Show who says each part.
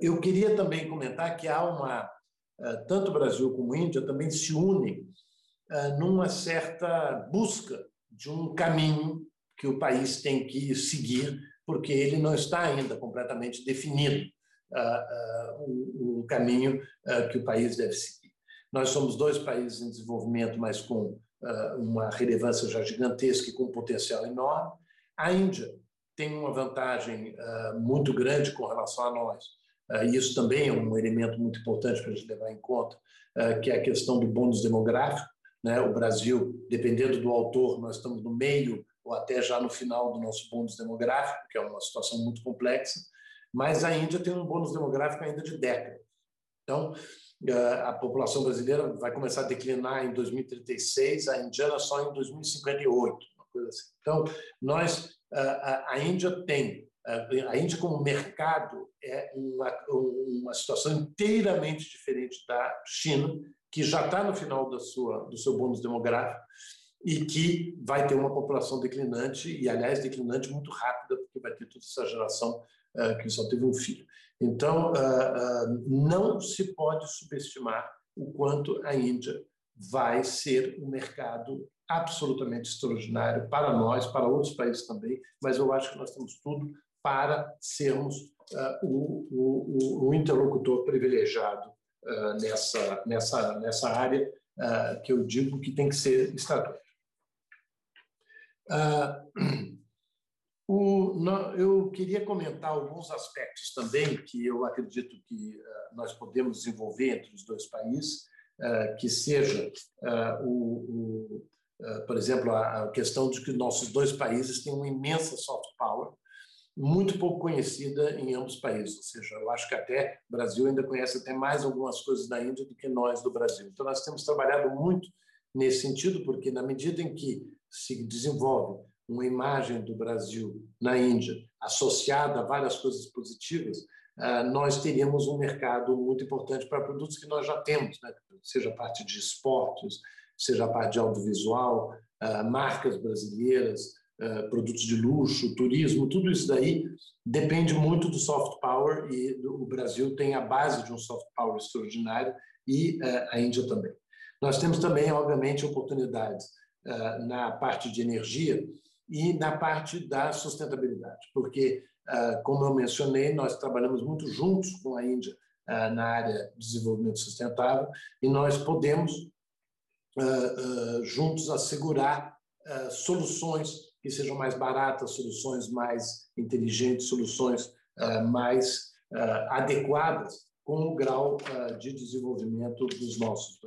Speaker 1: Eu queria também comentar que há uma, tanto o Brasil como a Índia também se unem numa certa busca de um caminho que o país tem que seguir, porque ele não está ainda completamente definido uh, o, caminho que o país deve seguir. Nós somos dois países em desenvolvimento, mas com uma relevância já gigantesca e com um potencial enorme. A Índia tem uma vantagem muito grande com relação a nós, isso também é um elemento muito importante para a gente levar em conta, que é a questão do bônus demográfico. Né? O Brasil, dependendo do autor, nós estamos no meio ou até já no final do nosso bônus demográfico, que é uma situação muito complexa, mas a Índia tem um bônus demográfico ainda de décadas. Então, eh, a população brasileira vai começar a declinar em 2036, a indiana só em 2058, uma coisa assim. Então, nós, a Índia tem, a Índia como mercado é uma, uma situação inteiramente diferente da China, que já está no final da sua, do seu bônus demográfico, e que vai ter uma população declinante, e aliás, declinante muito rápida, porque vai ter toda essa geração uh, que só teve um filho. Então, uh, não se pode subestimar o quanto a Índia vai ser um mercado absolutamente extraordinário para nós, para outros países também, mas eu acho que nós temos tudo para sermos o, o, interlocutor privilegiado nessa, nessa, nessa área que eu digo que tem que ser estratégico. Uh, o, eu queria comentar alguns aspectos também que eu acredito que uh, nós podemos desenvolver entre os dois países, uh, que seja o, o por exemplo, a, questão de que nossos dois países têm uma imensa soft power, muito pouco conhecida em ambos os países, ou seja, eu acho que até o Brasil ainda conhece até mais algumas coisas da Índia do que nós do Brasil. Então, nós temos trabalhado muito nesse sentido, porque na medida em que se desenvolve uma imagem do Brasil na Índia associada a várias coisas positivas, ah, nós teríamos um mercado muito importante para produtos que nós já temos, né? seja a parte de esportes, seja a parte de audiovisual, ah, marcas brasileiras, produtos de luxo, turismo, tudo isso daí depende muito do soft power e o Brasil tem a base de um soft power extraordinário e a Índia também. Nós temos também, obviamente, oportunidades uh, na parte de energia e na parte da sustentabilidade, porque, como eu mencionei, nós trabalhamos muito juntos com a Índia na área de desenvolvimento sustentável e nós podemos, juntos, assegurar soluções que sejam mais baratas, soluções mais inteligentes, soluções mais adequadas com o grau de desenvolvimento dos nossos.